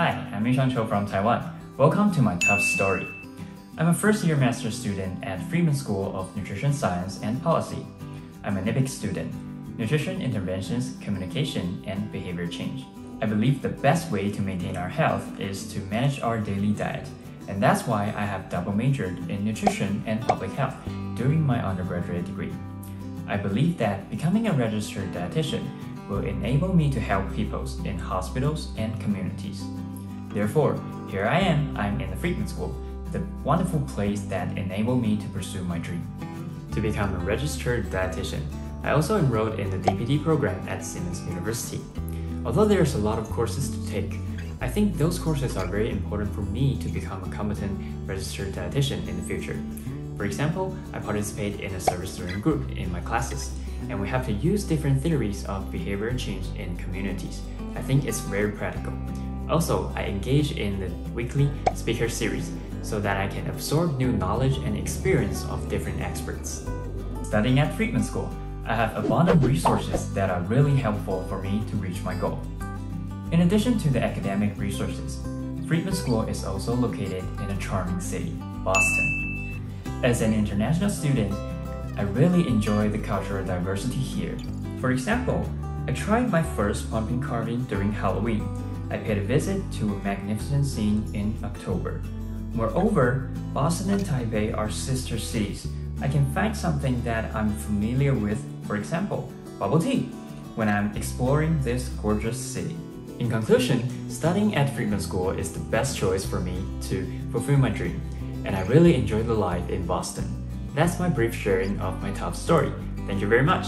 Hi, I'm Yishang Cho from Taiwan. Welcome to my Tufts story. I'm a first year master's student at Friedman School of Nutrition Science and Policy. I'm an NIPIC student, Nutrition Interventions, Communication, and Behavior Change. I believe the best way to maintain our health is to manage our daily diet, and that's why I have double majored in nutrition and public health during my undergraduate degree. I believe that becoming a registered dietitian will enable me to help people in hospitals and communities. Therefore, here I am, I'm in the Friedman School, the wonderful place that enabled me to pursue my dream. To become a registered dietitian, I also enrolled in the DPD program at Simmons University. Although there's a lot of courses to take, I think those courses are very important for me to become a competent registered dietitian in the future. For example, I participate in a service learning group in my classes, and we have to use different theories of behavior change in communities. I think it's very practical. Also, I engage in the weekly speaker series so that I can absorb new knowledge and experience of different experts. Studying at Friedman School, I have abundant resources that are really helpful for me to reach my goal. In addition to the academic resources, Friedman School is also located in a charming city, Boston. As an international student, I really enjoy the cultural diversity here. For example, I tried my first pumpkin carving during Halloween. I paid a visit to a magnificent scene in October. Moreover, Boston and Taipei are sister cities. I can find something that I'm familiar with, for example, bubble tea, when I'm exploring this gorgeous city. In conclusion, studying at Friedman School is the best choice for me to fulfill my dream and I really enjoy the life in Boston. That's my brief sharing of my Tufts story. Thank you very much.